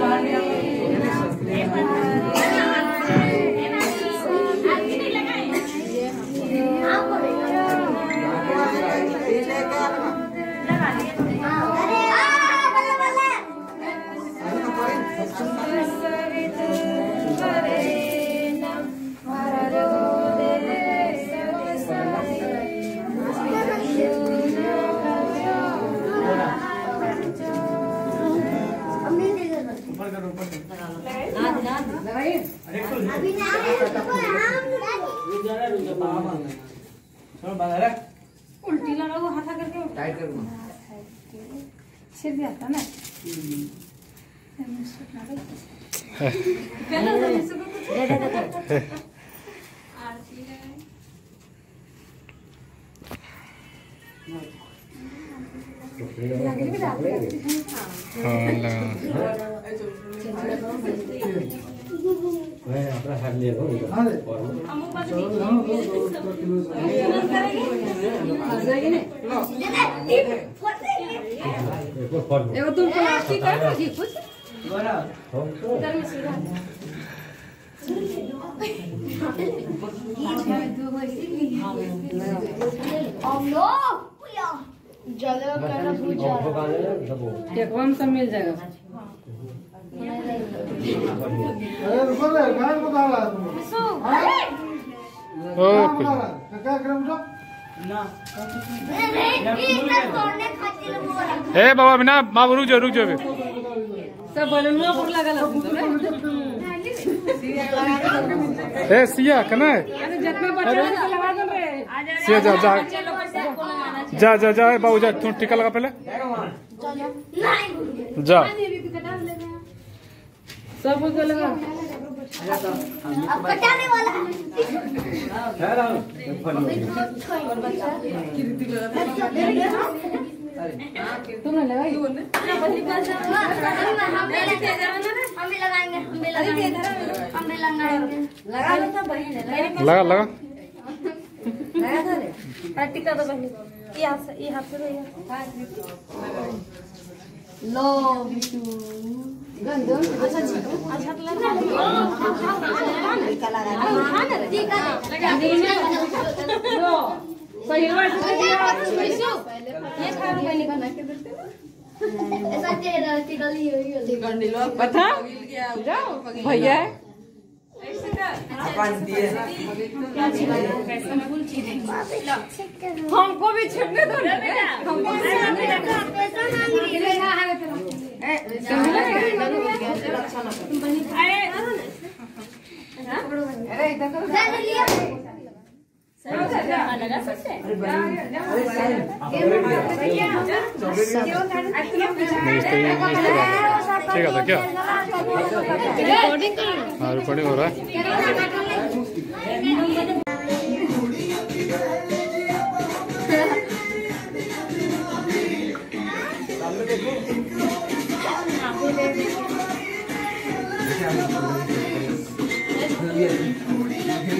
बाहर नहीं उल्टी लगा वो हाथा करके टाइट कर सिर भी आता ना हाँ। लगा हाथ ले लो देखो फल एगो तुम प्लास्टिक कर दो जी कुछ जगह करना भूल जा है सब मिल जाएगा अरे रुको रे कहाँ को डाला है बाबा बिना बाबू रुक जाओ रुक जाओ। सब बैलून फूल लगा लो ए, सिया कना है? लगा सिया, जा जा। जा जा जा बाबू, जा, तू टीका लगा पहले। जा। सबको लगा कटाने वाला है ना तुमने लगाई हम भी लगाएँगे हम लगाएँगे हम लगाएँगे लगा बहन लगा लगा टीका दो बहनी ये हाथ से ये हाथ से लो बिटू अच्छा अच्छा तो है। है बता जाओ भैया हमको भी छिड़ने दो। हमको भी ठीक है क्या हाँ रिकॉर्डिंग हो रहा है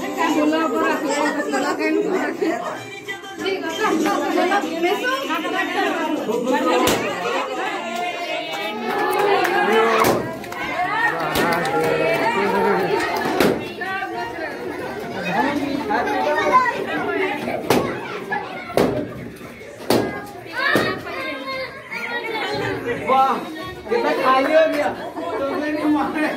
बेटा बोला बड़ा लगा के ठीक वाह कितना खाली हो गया। तो नहीं मारे।